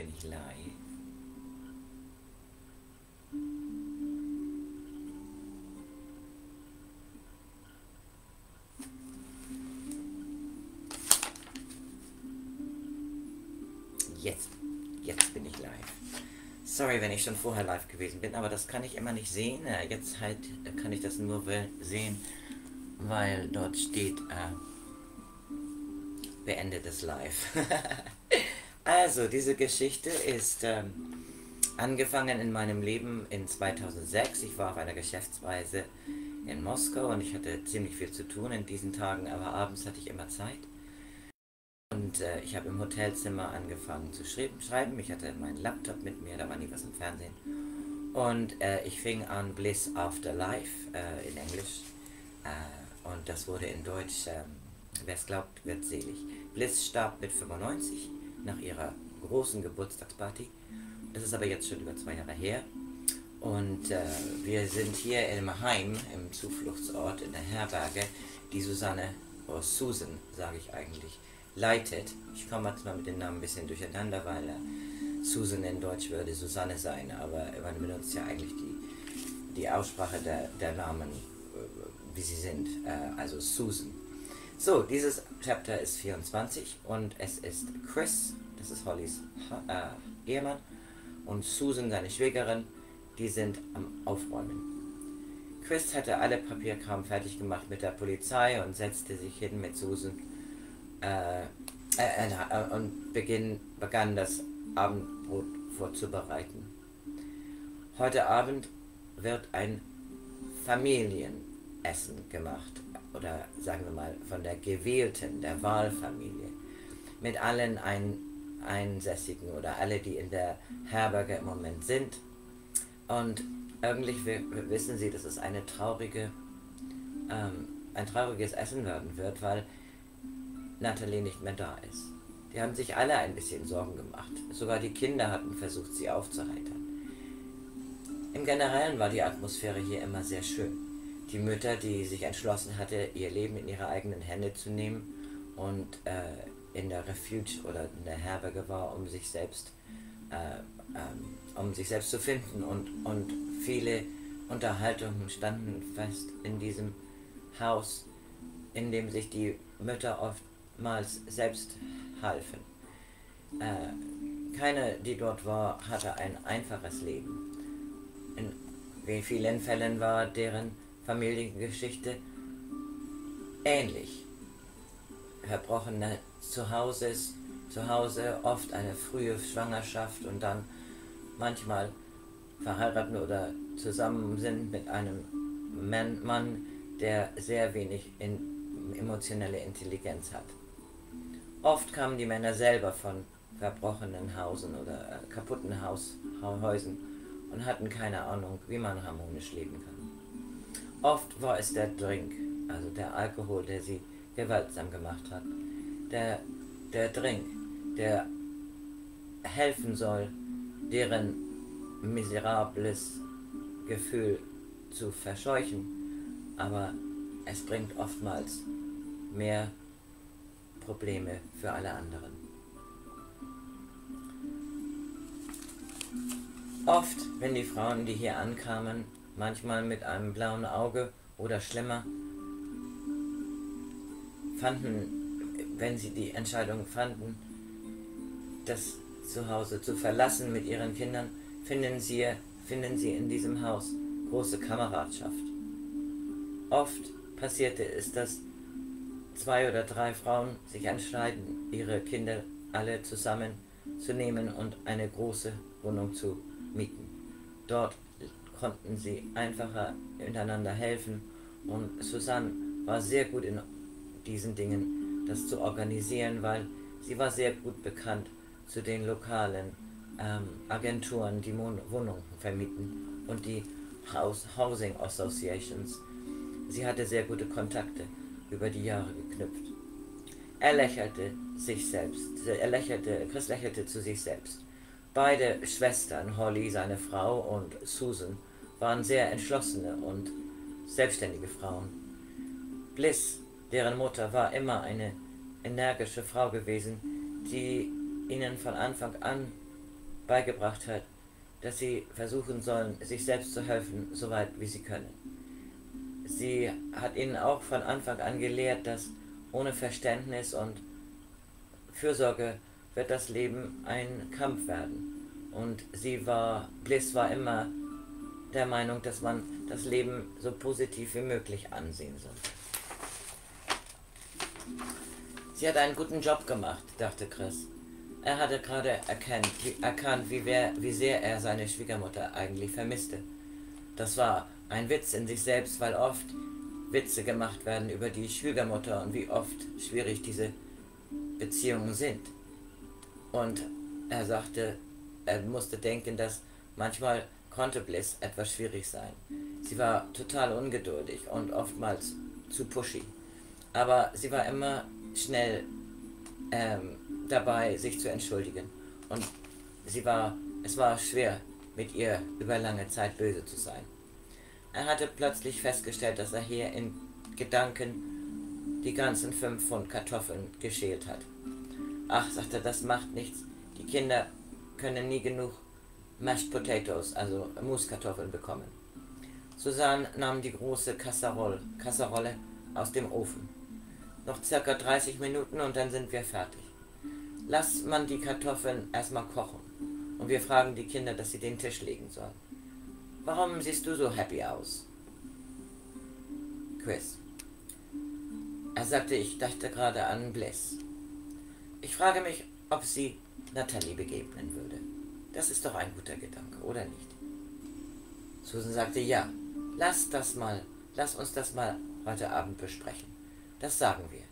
bin ich live. Jetzt, jetzt bin ich live. Sorry, wenn ich schon vorher live gewesen bin, aber das kann ich immer nicht sehen. Äh, Jetzt halt äh, kann ich das nur sehen, weil dort steht äh, beendetes Live. also, diese Geschichte ist ähm, angefangen in meinem Leben in 2006. Ich war auf einer Geschäftsreise in Moskau und ich hatte ziemlich viel zu tun in diesen Tagen, aber abends hatte ich immer Zeit. Und äh, ich habe im Hotelzimmer angefangen zu schreiben. Ich hatte meinen Laptop mit mir, da war nie was im Fernsehen. Und äh, ich fing an Bliss After Life äh, in Englisch. Äh, und das wurde in Deutsch, ähm, wer es glaubt, wird selig. Bliss starb mit 95 nach ihrer großen Geburtstagsparty. Das ist aber jetzt schon über zwei Jahre her. Und äh, wir sind hier im Heim, im Zufluchtsort, in der Herberge, die Susanne, oder Susan, sage ich eigentlich, leitet. Ich komme manchmal mit den Namen ein bisschen durcheinander, weil äh, Susan in Deutsch würde Susanne sein, aber man benutzt ja eigentlich die, die Aussprache der, der Namen, äh, wie sie sind, äh, also Susan. So, dieses Chapter ist 24 und es ist Chris, das ist Hollys äh, Ehemann, und Susan, seine Schwägerin, die sind am Aufräumen. Chris hatte alle Papierkram fertig gemacht mit der Polizei und setzte sich hin mit Susan äh, äh, äh, und beginn, begann das Abendbrot vorzubereiten. Heute Abend wird ein Familienessen gemacht, oder sagen wir mal von der gewählten, der Wahlfamilie, mit allen ein, Einsässigen oder alle, die in der Herberge im Moment sind. Und eigentlich wi- wissen sie, dass es eine traurige, ähm, ein trauriges Essen werden wird, weil Natalie nicht mehr da ist. Die haben sich alle ein bisschen Sorgen gemacht. Sogar die Kinder hatten versucht, sie aufzuheitern. Im Generellen war die Atmosphäre hier immer sehr schön. Die Mütter, die sich entschlossen hatte, ihr Leben in ihre eigenen Hände zu nehmen und äh, in der Refuge oder in der Herberge war, um sich selbst, äh, ähm, um sich selbst zu finden. Und, und viele Unterhaltungen standen fest in diesem Haus, in dem sich die Mütter oftmals selbst halfen. Äh, keine, die dort war, hatte ein einfaches Leben. In vielen Fällen war deren Familiengeschichte ähnlich. Verbrochene Zuhauses, zu oft eine frühe Schwangerschaft und dann manchmal verheiratet oder zusammen sind mit einem Mann, der sehr wenig in, emotionelle Intelligenz hat. Oft kamen die Männer selber von verbrochenen Hausen oder äh, kaputten Haus, Hau- Häusern und hatten keine Ahnung, wie man harmonisch leben kann. Oft war es der Drink, also der Alkohol, der sie gewaltsam gemacht hat. Der, der Drink, der helfen soll, deren miserables Gefühl zu verscheuchen, aber es bringt oftmals mehr Probleme für alle anderen. Oft, wenn die Frauen, die hier ankamen, manchmal mit einem blauen Auge oder schlimmer, fanden, wenn sie die Entscheidung fanden, das Zuhause zu verlassen mit ihren Kindern, finden sie, finden sie in diesem Haus große Kameradschaft. Oft passierte es, dass zwei oder drei Frauen sich entscheiden, ihre Kinder alle zusammen zu nehmen und eine große Wohnung zu mieten. Dort konnten sie einfacher miteinander helfen und Susanne war sehr gut in diesen Dingen, das zu organisieren, weil sie war sehr gut bekannt zu den lokalen ähm, Agenturen, die Mon Wohnungen vermieten und die House Housing Associations. Sie hatte sehr gute Kontakte über die Jahre geknüpft. Er lächelte sich selbst, er lächelte, Chris lächelte zu sich selbst. Beide Schwestern, Holly, seine Frau und Susan, waren sehr entschlossene und selbstständige Frauen. Bliss, deren Mutter, war immer eine energische Frau gewesen, die ihnen von Anfang an beigebracht hat, dass sie versuchen sollen, sich selbst zu helfen, soweit wie sie können. Sie hat ihnen auch von Anfang an gelehrt, dass ohne Verständnis und Fürsorge wird das Leben ein Kampf werden. Und sie war, Bliss war immer der Meinung, dass man das Leben so positiv wie möglich ansehen sollte. Sie hat einen guten Job gemacht, dachte Chris. Er hatte gerade erkannt, erkannt wie, wer, wie sehr er seine Schwiegermutter eigentlich vermisste. Das war ein Witz in sich selbst, weil oft Witze gemacht werden über die Schwiegermutter und wie oft schwierig diese Beziehungen sind. Und er sagte, er musste denken, dass manchmal konnte Bliss etwas schwierig sein. Sie war total ungeduldig und oftmals zu pushy. Aber sie war immer schnell ähm, dabei, sich zu entschuldigen. Und sie war, es war schwer, mit ihr über lange Zeit böse zu sein. Er hatte plötzlich festgestellt, dass er hier in Gedanken die ganzen fünf Pfund Kartoffeln geschält hat. Ach, sagte er, das macht nichts. Die Kinder können nie genug Mashed Potatoes, also Muskartoffeln bekommen. Susanne nahm die große Kasserolle, Kasserolle aus dem Ofen. Noch circa 30 Minuten und dann sind wir fertig. Lass man die Kartoffeln erstmal kochen und wir fragen die Kinder, dass sie den Tisch legen sollen. Warum siehst du so happy aus? Chris. Er sagte, ich dachte gerade an Bliss. Ich frage mich, ob sie Natalie begegnen würde. Das ist doch ein guter Gedanke, oder nicht? Susan sagte, ja, lass das mal, lass uns das mal heute Abend besprechen. Das sagen wir.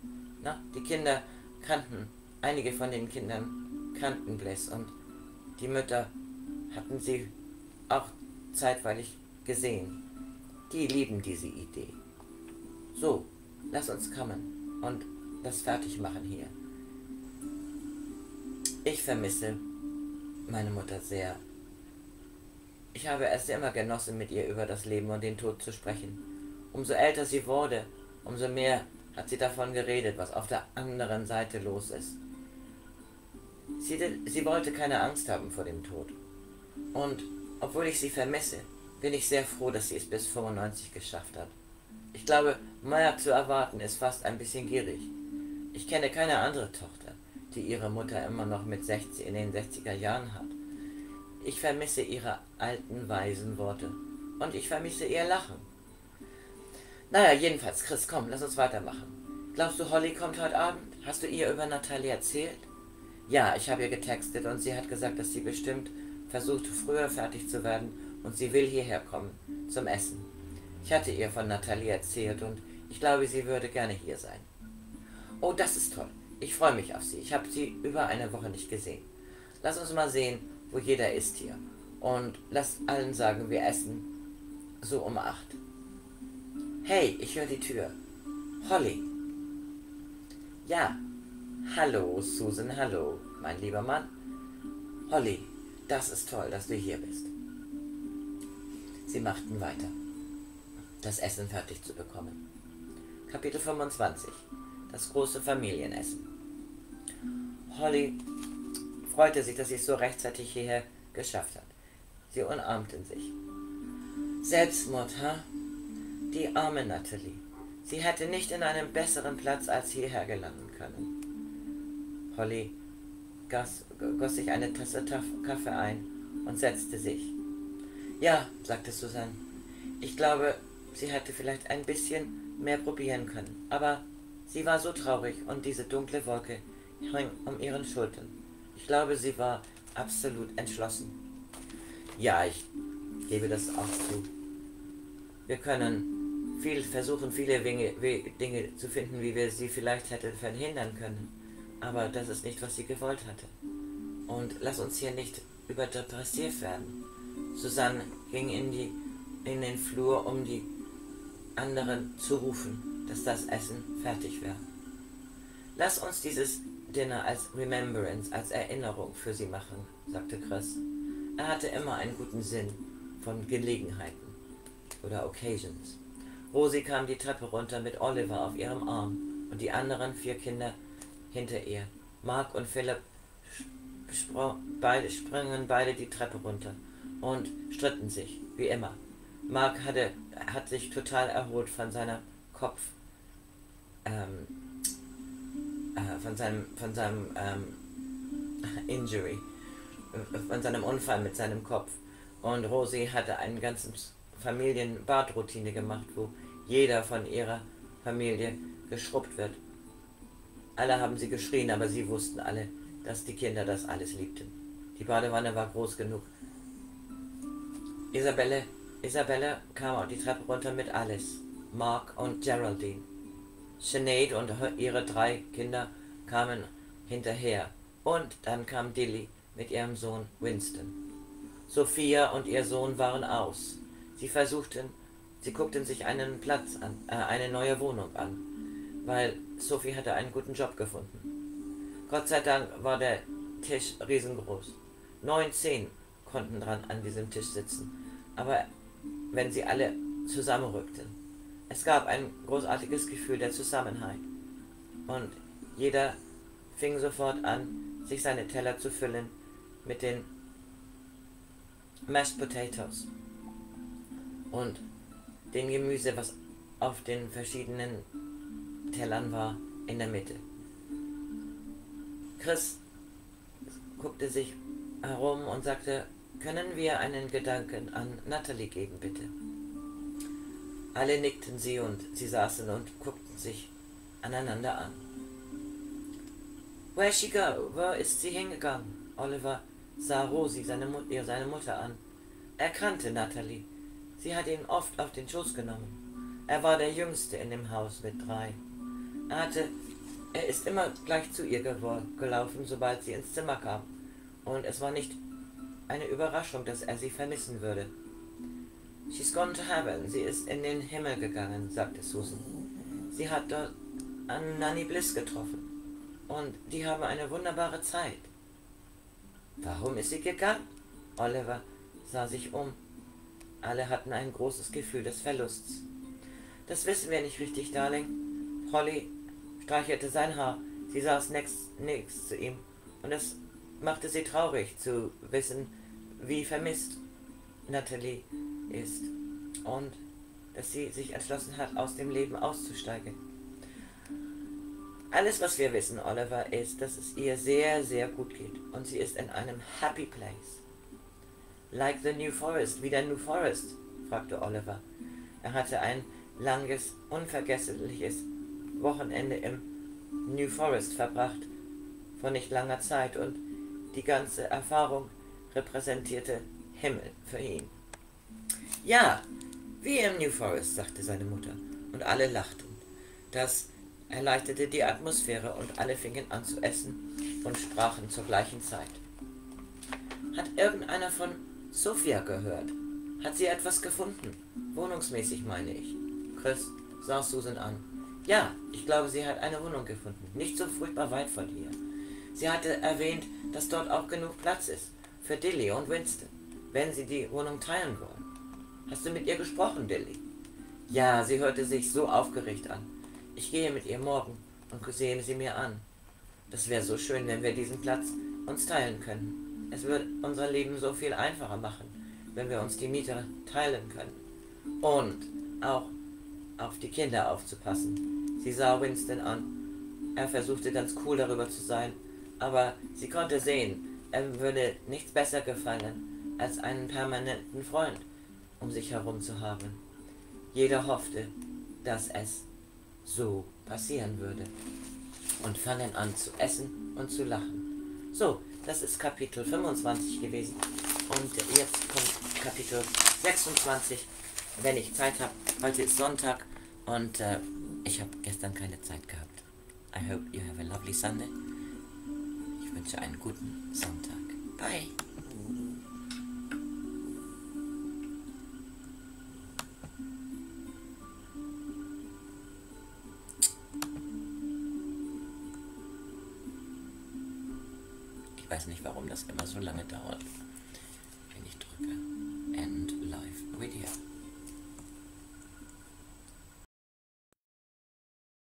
Na, die Kinder kannten Einige von den Kindern kannten Bliss und die Mütter hatten sie auch zeitweilig gesehen. Die lieben diese Idee. So, lass uns kommen und das fertig machen hier. Ich vermisse meine Mutter sehr. Ich habe es immer genossen, mit ihr über das Leben und den Tod zu sprechen. Umso älter sie wurde, umso mehr hat sie davon geredet, was auf der anderen Seite los ist. Sie, sie wollte keine Angst haben vor dem Tod. Und obwohl ich sie vermisse, bin ich sehr froh, dass sie es bis 95 geschafft hat. Ich glaube, mehr zu erwarten ist fast ein bisschen gierig. Ich kenne keine andere Tochter, die ihre Mutter immer noch mit 60 in den 60er Jahren hat. Ich vermisse ihre alten, weisen Worte. Und ich vermisse ihr Lachen. Naja, jedenfalls, Chris, komm, lass uns weitermachen. Glaubst du, Holly kommt heute Abend? Hast du ihr über Natalie erzählt? Ja, ich habe ihr getextet und sie hat gesagt, dass sie bestimmt versucht, früher fertig zu werden und sie will hierher kommen, zum Essen. Ich hatte ihr von Natalie erzählt und ich glaube, sie würde gerne hier sein. Oh, das ist toll. Ich freue mich auf sie. Ich habe sie über eine Woche nicht gesehen. Lass uns mal sehen, wo jeder ist hier. Und lass allen sagen, wir essen so um acht. Hey, ich höre die Tür. Holly. Ja, Hallo, Susan, hallo, mein lieber Mann. Holly, das ist toll, dass du hier bist. Sie machten weiter, das Essen fertig zu bekommen. Kapitel 25 Das große Familienessen. Holly freute sich, dass sie es so rechtzeitig hierher geschafft hat. Sie umarmten sich. Selbstmord, ha? Die arme Natalie. Sie hätte nicht in einem besseren Platz als hierher gelangen können. Polly goss, goss sich eine Tasse Kaffee ein und setzte sich. Ja, sagte Susanne, ich glaube, sie hätte vielleicht ein bisschen mehr probieren können, aber sie war so traurig und diese dunkle Wolke hing um ihren Schultern. Ich glaube, sie war absolut entschlossen. Ja, ich gebe das auch zu. Wir können viel versuchen, viele Dinge, zu finden, wie wir sie vielleicht hätten verhindern können. Aber das ist nicht, was sie gewollt hatte. Und lass uns hier nicht überdepressiv werden. Susanne ging in, die, in den Flur, um die anderen zu rufen, dass das Essen fertig wäre. Lass uns dieses Dinner als Remembrance, als Erinnerung für sie machen, sagte Chris. Er hatte immer einen guten Sinn von Gelegenheiten oder Occasions. Rosie kam die Treppe runter mit Oliver auf ihrem Arm und die anderen vier Kinder hinter ihr. Mark und Philipp beide springen beide die Treppe runter und stritten sich, wie immer. Mark hatte, hat sich total erholt von seiner Kopf, ähm, äh, von seinem, von seinem ähm, Injury, äh, von seinem Unfall mit seinem Kopf. Und Rosie hatte einen ganzen Familienbadroutine gemacht, wo jeder von ihrer Familie geschrubbt wird. Alle haben sie geschrien, aber sie wussten alle, dass die Kinder das alles liebten. Die Badewanne war groß genug. Isabelle, Isabelle kam auf die Treppe runter mit Alice, Mark und Geraldine. Sinead und ihre drei Kinder kamen hinterher. Und dann kam Dilly mit ihrem Sohn Winston. Sophia und ihr Sohn waren aus. Sie versuchten, sie guckten sich einen Platz an, äh, eine neue Wohnung an, weil Sophie hatte einen guten Job gefunden. Gott sei Dank war der Tisch riesengroß. Neun, zehn konnten dran an diesem Tisch sitzen, aber wenn sie alle zusammenrückten. Es gab ein großartiges Gefühl der Zusammenhalt. Und jeder fing sofort an, sich seine Teller zu füllen mit den Mashed Potatoes und dem Gemüse, was auf den verschiedenen Tellern war, in der Mitte. Chris guckte sich herum und sagte, können wir einen Gedanken an Natalie geben, bitte? Alle nickten sie und sie saßen und guckten sich aneinander an. Where she go? Wo ist sie hingegangen? Oliver sah Rosi, seine, Mut seine Mutter, an. Er kannte Natalie. Sie hat ihn oft auf den Schoß genommen. Er war der Jüngste in dem Haus mit drei. Er hatte, er ist immer gleich zu ihr gelaufen, sobald sie ins Zimmer kam. Und es war nicht eine Überraschung, dass er sie vermissen würde. She's gone to heaven. Sie ist in den Himmel gegangen, sagte Susan. Sie hat dort an Nanny Bliss getroffen. Und die haben eine wunderbare Zeit. Warum ist sie gegangen? Oliver sah sich um. Alle hatten ein großes Gefühl des Verlusts. Das wissen wir nicht richtig, Darling. Holly streichelte sein Haar. Sie saß nächst, nächst zu ihm. Und es machte sie traurig zu wissen, wie vermisst Natalie ist. Und dass sie sich entschlossen hat, aus dem Leben auszusteigen. Alles, was wir wissen, Oliver, ist, dass es ihr sehr, sehr gut geht. Und sie ist in einem happy place. Like the New Forest, wie der New Forest? fragte Oliver. Er hatte ein langes, unvergessliches Wochenende im New Forest verbracht, vor nicht langer Zeit, und die ganze Erfahrung repräsentierte Himmel für ihn. Ja, wie im New Forest, sagte seine Mutter, und alle lachten. Das erleichterte die Atmosphäre und alle fingen an zu essen und sprachen zur gleichen Zeit. Hat irgendeiner von Sophia gehört? Hat sie etwas gefunden? Wohnungsmäßig meine ich. Chris sah Susan an. Ja, ich glaube, sie hat eine Wohnung gefunden. Nicht so furchtbar weit von hier. Sie hatte erwähnt, dass dort auch genug Platz ist. Für Dilly und Winston, wenn sie die Wohnung teilen wollen. Hast du mit ihr gesprochen, Dilly? Ja, sie hörte sich so aufgeregt an. Ich gehe mit ihr morgen und sehe sie mir an. Das wäre so schön, wenn wir diesen Platz uns teilen könnten. Es würde unser Leben so viel einfacher machen, wenn wir uns die Miete teilen können. Und auch auf die Kinder aufzupassen. Sie sah Winston an. Er versuchte ganz cool darüber zu sein, aber sie konnte sehen, er würde nichts besser gefallen, als einen permanenten Freund um sich herum zu haben. Jeder hoffte, dass es so passieren würde. Und fangen an zu essen und zu lachen. So, das ist Kapitel 25 gewesen. Und jetzt kommt Kapitel 26, wenn ich Zeit habe. Heute ist Sonntag und äh, ich habe gestern keine Zeit gehabt. I hope you have a lovely Sunday. Ich wünsche einen guten Sonntag. Bye. Weiß nicht, warum das immer so lange dauert.